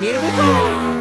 Here we go!